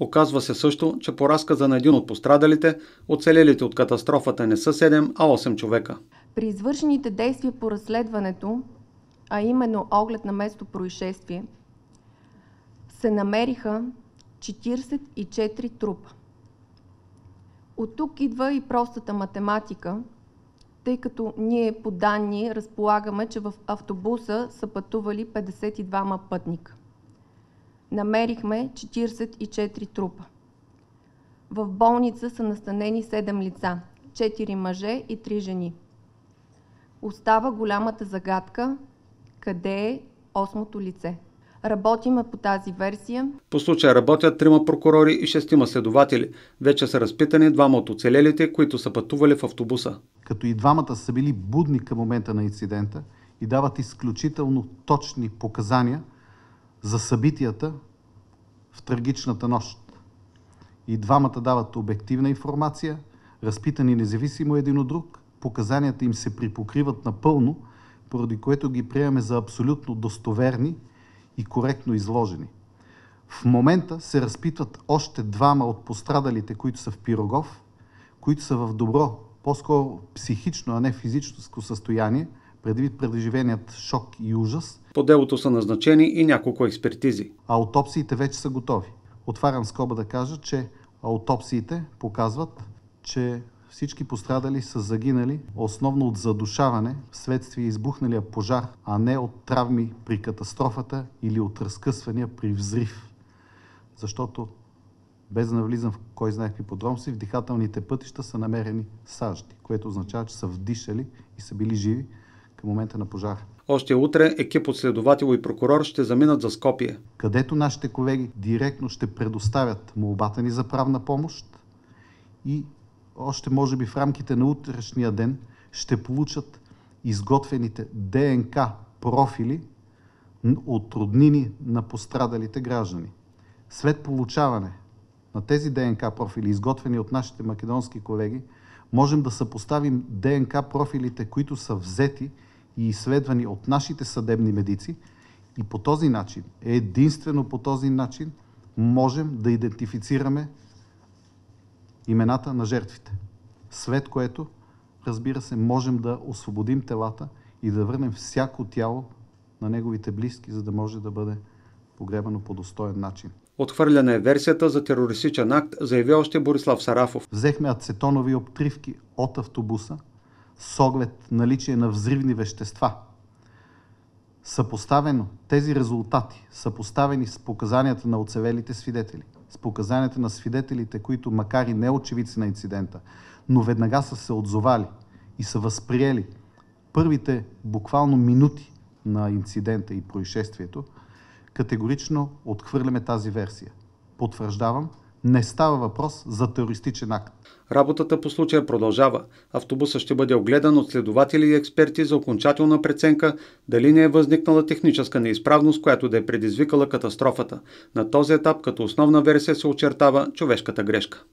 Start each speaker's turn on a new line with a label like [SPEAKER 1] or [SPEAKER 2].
[SPEAKER 1] Оказва се също, че по разказа на един от пострадалите, оцелелите от катастрофата не са 7, а 8 човека.
[SPEAKER 2] При извършените действия по разследването, а именно оглед на место происшествие, се намериха 44 трупа. От тук идва и простата математика, тъй като ние по данни разполагаме, че в автобуса са пътували 52 пътника. Намерихме 44 трупа. В болница са настанени 7 лица, 4 мъже и 3 жени. Остава голямата загадка, къде е осмото лице. Работиме по тази версия.
[SPEAKER 1] По случая работят трима прокурори и шестима следователи. Вече са разпитани двама от оцелелите, които са пътували в автобуса.
[SPEAKER 3] Като и двамата са били будни към момента на инцидента и дават изключително точни показания за събитията в трагичната нощ. И двамата дават обективна информация, разпитани независимо един от друг, показанията им се припокриват напълно, поради което ги приемаме за абсолютно достоверни и коректно изложени. В момента се разпитват още двама от пострадалите, които са в Пирогов, които са в добро, по-скоро психично, а не физическо състояние, предвид преживеният шок и ужас.
[SPEAKER 1] По делото са назначени и няколко експертизи.
[SPEAKER 3] Аутопсиите вече са готови. Отварям скоба да кажа, че аутопсиите показват, че всички пострадали са загинали основно от задушаване вследствие избухналия пожар, а не от травми при катастрофата или от разкъсвания при взрив. Защото, без да навлизам в кой знае какви подробности, в дихателните пътища са намерени сажди, което означава, че са вдишали и са били живи към момента на пожара.
[SPEAKER 1] Още утре екип от следовател и прокурор ще заминат за Скопие.
[SPEAKER 3] Където нашите колеги директно ще предоставят молбата ни за правна помощ и още може би в рамките на утрешния ден ще получат изготвените ДНК профили от роднини на пострадалите граждани. След получаване на тези ДНК профили, изготвени от нашите македонски колеги, можем да съпоставим ДНК профилите, които са взети и изследвани от нашите съдебни медици и по този начин, единствено по този начин, можем да идентифицираме имената на жертвите. След което, разбира се, можем да освободим телата и да върнем всяко тяло на неговите близки, за да може да бъде погребано по достоен начин.
[SPEAKER 1] Отхвърляна е версията за терористичен акт, заяви още Борислав Сарафов.
[SPEAKER 3] Взехме ацетонови обтривки от автобуса с оглед наличие на взривни вещества. Съпоставено тези резултати, съпоставени с показанията на оцелелите свидетели, с показанията на свидетелите, които макар и не очевидци на инцидента, но веднага са се отзовали и са възприели първите буквално минути на инцидента и происшествието, категорично отхвърляме тази версия. Потвърждавам, не става въпрос за терористичен акт.
[SPEAKER 1] Работата по случая продължава. Автобусът ще бъде огледан от следователи и експерти за окончателна преценка дали не е възникнала техническа неизправност, която да е предизвикала катастрофата. На този етап като основна версия се очертава човешката грешка.